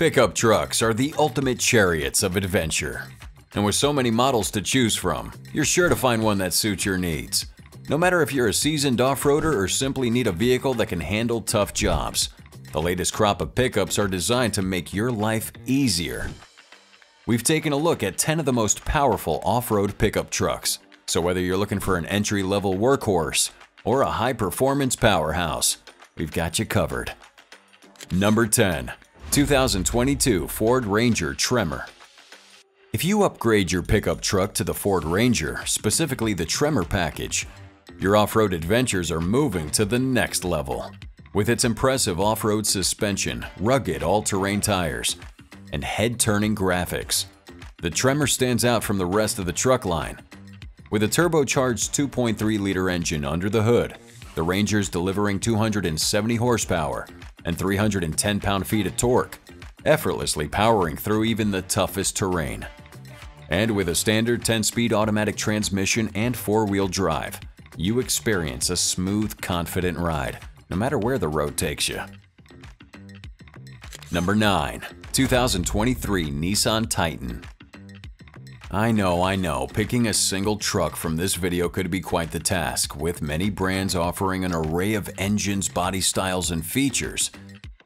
Pickup trucks are the ultimate chariots of adventure. And with so many models to choose from, you're sure to find one that suits your needs. No matter if you're a seasoned off-roader or simply need a vehicle that can handle tough jobs, the latest crop of pickups are designed to make your life easier. We've taken a look at 10 of the most powerful off-road pickup trucks. So whether you're looking for an entry-level workhorse or a high-performance powerhouse, we've got you covered. Number 10. 2022 Ford Ranger Tremor If you upgrade your pickup truck to the Ford Ranger, specifically the Tremor package, your off-road adventures are moving to the next level. With its impressive off-road suspension, rugged all-terrain tires, and head-turning graphics, the Tremor stands out from the rest of the truck line. With a turbocharged 2.3-liter engine under the hood, the Ranger's delivering 270 horsepower and 310 pound-feet of torque, effortlessly powering through even the toughest terrain. And with a standard 10-speed automatic transmission and four-wheel drive, you experience a smooth, confident ride no matter where the road takes you. Number 9. 2023 Nissan Titan I know, I know, picking a single truck from this video could be quite the task, with many brands offering an array of engines, body styles, and features.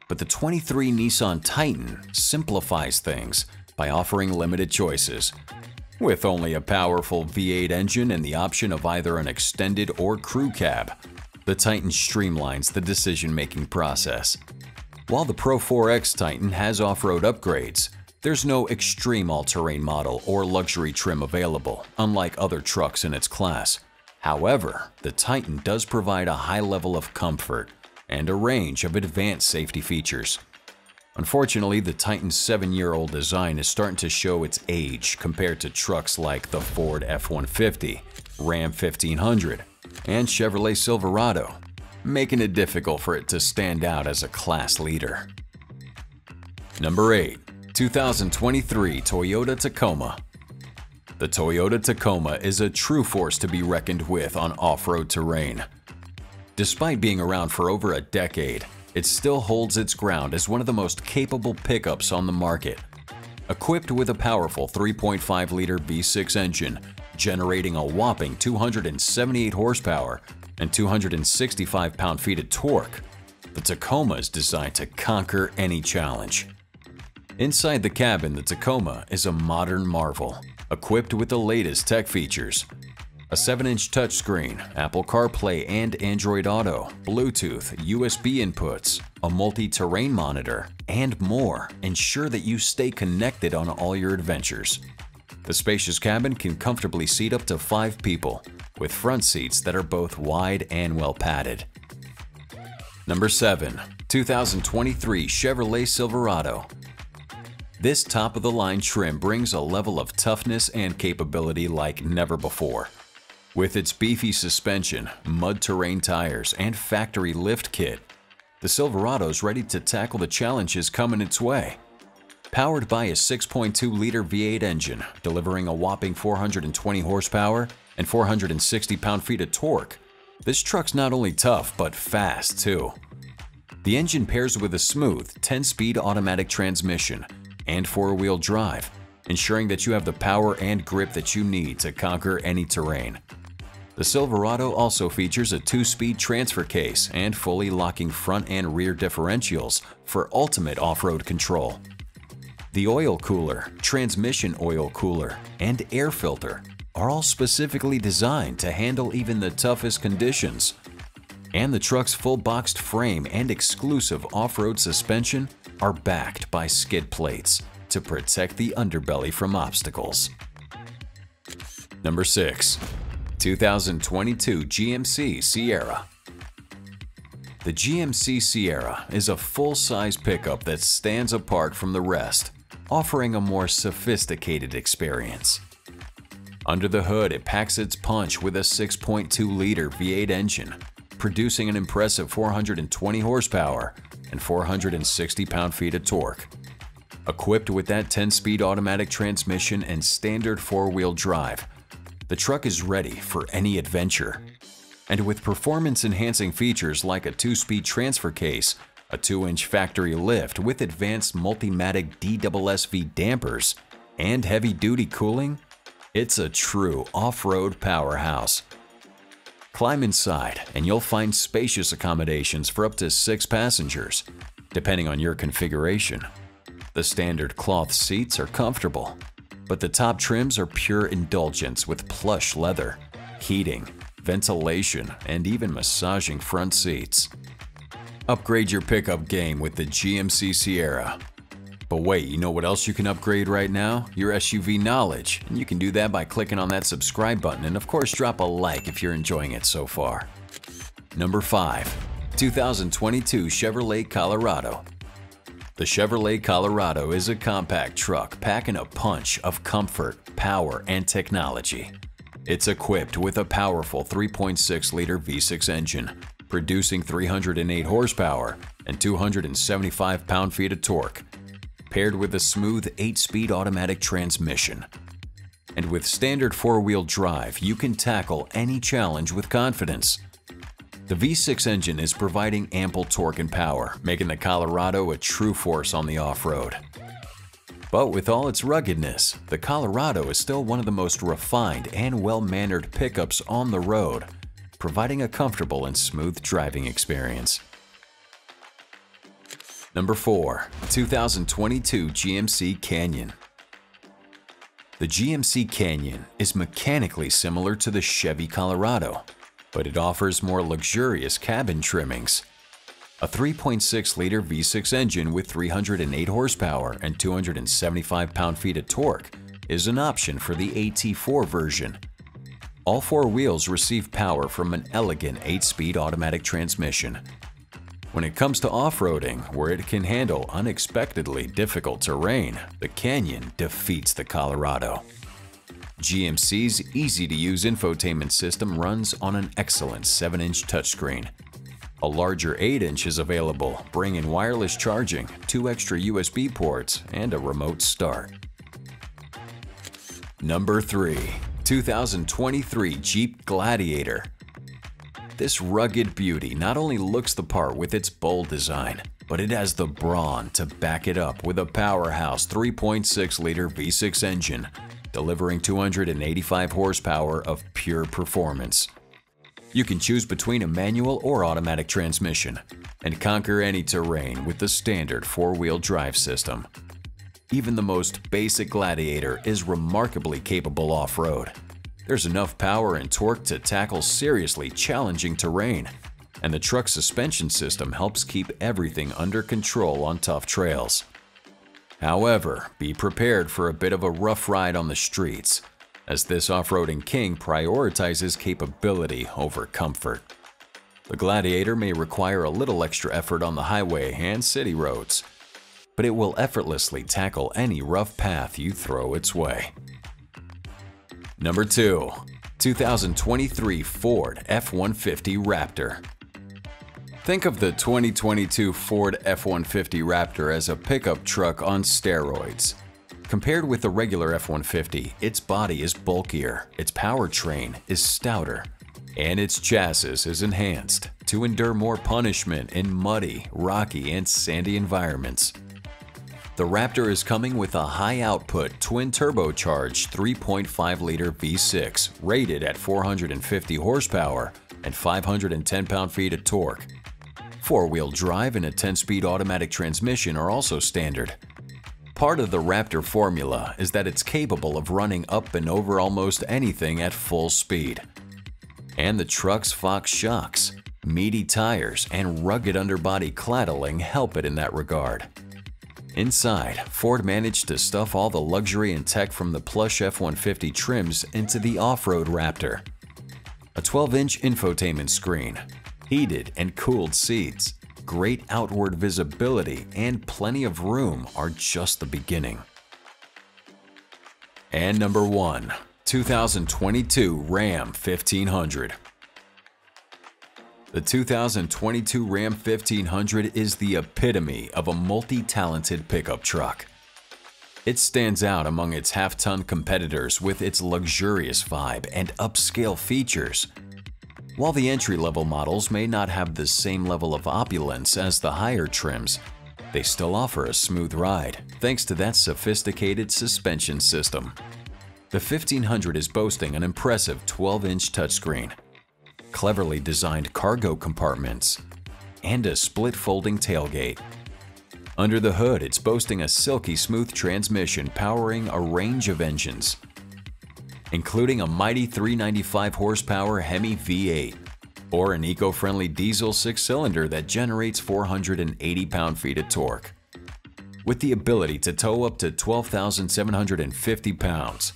But the 23 Nissan Titan simplifies things by offering limited choices. With only a powerful V8 engine and the option of either an extended or crew cab, the Titan streamlines the decision-making process. While the Pro 4X Titan has off-road upgrades, there's no extreme all-terrain model or luxury trim available, unlike other trucks in its class. However, the Titan does provide a high level of comfort and a range of advanced safety features. Unfortunately, the Titan's 7-year-old design is starting to show its age compared to trucks like the Ford F-150, Ram 1500, and Chevrolet Silverado, making it difficult for it to stand out as a class leader. Number 8. 2023 Toyota Tacoma The Toyota Tacoma is a true force to be reckoned with on off-road terrain. Despite being around for over a decade, it still holds its ground as one of the most capable pickups on the market. Equipped with a powerful 3.5-liter V6 engine generating a whopping 278 horsepower and 265 pound-feet of torque, the Tacoma is designed to conquer any challenge. Inside the cabin, the Tacoma is a modern marvel, equipped with the latest tech features. A 7-inch touchscreen, Apple CarPlay and Android Auto, Bluetooth, USB inputs, a multi-terrain monitor, and more ensure that you stay connected on all your adventures. The spacious cabin can comfortably seat up to five people, with front seats that are both wide and well padded. Number 7. 2023 Chevrolet Silverado This top-of-the-line trim brings a level of toughness and capability like never before. With its beefy suspension, mud terrain tires, and factory lift kit, the Silverado is ready to tackle the challenges coming its way. Powered by a 6.2-liter V8 engine, delivering a whopping 420 horsepower and 460 pound-feet of torque, this truck's not only tough, but fast too. The engine pairs with a smooth 10-speed automatic transmission and four-wheel drive, ensuring that you have the power and grip that you need to conquer any terrain. The Silverado also features a two-speed transfer case and fully locking front and rear differentials for ultimate off-road control. The oil cooler, transmission oil cooler, and air filter are all specifically designed to handle even the toughest conditions. And the truck's full boxed frame and exclusive off-road suspension are backed by skid plates to protect the underbelly from obstacles. Number 6. 2022 GMC Sierra The GMC Sierra is a full-size pickup that stands apart from the rest offering a more sophisticated experience. Under the hood, it packs its punch with a 6.2-liter V8 engine, producing an impressive 420 horsepower and 460 pound-feet of torque. Equipped with that 10-speed automatic transmission and standard four-wheel drive, the truck is ready for any adventure. And with performance-enhancing features like a two-speed transfer case, a a 2-inch factory lift with advanced Multimatic DSSV dampers, and heavy-duty cooling, it's a true off-road powerhouse. Climb inside and you'll find spacious accommodations for up to six passengers, depending on your configuration. The standard cloth seats are comfortable, but the top trims are pure indulgence with plush leather, heating, ventilation, and even massaging front seats. Upgrade your pickup game with the GMC Sierra. But wait, you know what else you can upgrade right now? Your SUV knowledge, and you can do that by clicking on that subscribe button and of course drop a like if you're enjoying it so far. Number 5. 2022 Chevrolet Colorado The Chevrolet Colorado is a compact truck packing a punch of comfort, power, and technology. It's equipped with a powerful 3.6-liter V6 engine, producing 308 horsepower and 275 pound-feet of torque, paired with a smooth 8-speed automatic transmission. And with standard four-wheel drive, you can tackle any challenge with confidence. The V6 engine is providing ample torque and power, making the Colorado a true force on the off-road. But with all its ruggedness, the Colorado is still one of the most refined and well-mannered pickups on the road, providing a comfortable and smooth driving experience. Number 4. 2022 GMC Canyon The GMC Canyon is mechanically similar to the Chevy Colorado, but it offers more luxurious cabin trimmings a 3.6-liter V6 engine with 308 horsepower and 275 pound-feet of torque is an option for the AT4 version. All four wheels receive power from an elegant 8-speed automatic transmission. When it comes to off-roading, where it can handle unexpectedly difficult terrain, the Canyon defeats the Colorado. GMC's easy-to-use infotainment system runs on an excellent 7-inch touchscreen, a larger 8-inch is available, bringing wireless charging, two extra USB ports, and a remote start. Number 3. 2023 Jeep Gladiator This rugged beauty not only looks the part with its bold design, but it has the brawn to back it up with a powerhouse 3.6-liter V6 engine, delivering 285 horsepower of pure performance. You can choose between a manual or automatic transmission and conquer any terrain with the standard four-wheel drive system. Even the most basic Gladiator is remarkably capable off-road. There's enough power and torque to tackle seriously challenging terrain, and the truck's suspension system helps keep everything under control on tough trails. However, be prepared for a bit of a rough ride on the streets, as this off-roading king prioritizes capability over comfort. The Gladiator may require a little extra effort on the highway and city roads, but it will effortlessly tackle any rough path you throw its way. Number 2. 2023 Ford F-150 Raptor Think of the 2022 Ford F-150 Raptor as a pickup truck on steroids. Compared with the regular F-150, its body is bulkier, its powertrain is stouter, and its chassis is enhanced to endure more punishment in muddy, rocky, and sandy environments. The Raptor is coming with a high-output twin-turbocharged 3.5-liter V6 rated at 450 horsepower and 510 pound-feet of torque. Four-wheel drive and a 10-speed automatic transmission are also standard, Part of the Raptor formula is that it's capable of running up and over almost anything at full speed. And the truck's Fox shocks, meaty tires, and rugged underbody cladding help it in that regard. Inside, Ford managed to stuff all the luxury and tech from the plush F-150 trims into the off-road Raptor. A 12-inch infotainment screen, heated and cooled seats, great outward visibility and plenty of room are just the beginning. And number 1. 2022 Ram 1500 The 2022 Ram 1500 is the epitome of a multi-talented pickup truck. It stands out among its half-ton competitors with its luxurious vibe and upscale features While the entry-level models may not have the same level of opulence as the higher trims, they still offer a smooth ride thanks to that sophisticated suspension system. The 1500 is boasting an impressive 12-inch touchscreen, cleverly designed cargo compartments, and a split folding tailgate. Under the hood, it's boasting a silky smooth transmission powering a range of engines, including a mighty 395 horsepower Hemi V8 or an eco-friendly diesel six-cylinder that generates 480 pound-feet of torque. With the ability to tow up to 12,750 pounds,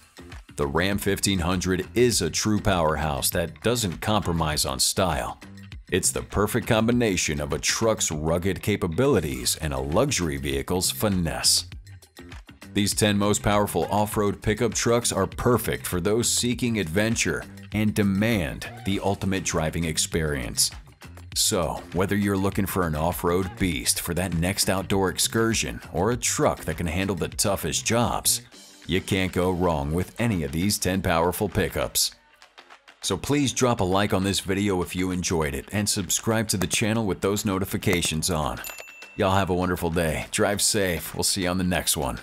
the Ram 1500 is a true powerhouse that doesn't compromise on style. It's the perfect combination of a truck's rugged capabilities and a luxury vehicle's finesse. These 10 most powerful off-road pickup trucks are perfect for those seeking adventure and demand the ultimate driving experience. So, whether you're looking for an off-road beast for that next outdoor excursion or a truck that can handle the toughest jobs, you can't go wrong with any of these 10 powerful pickups. So please drop a like on this video if you enjoyed it and subscribe to the channel with those notifications on. Y'all have a wonderful day. Drive safe. We'll see you on the next one.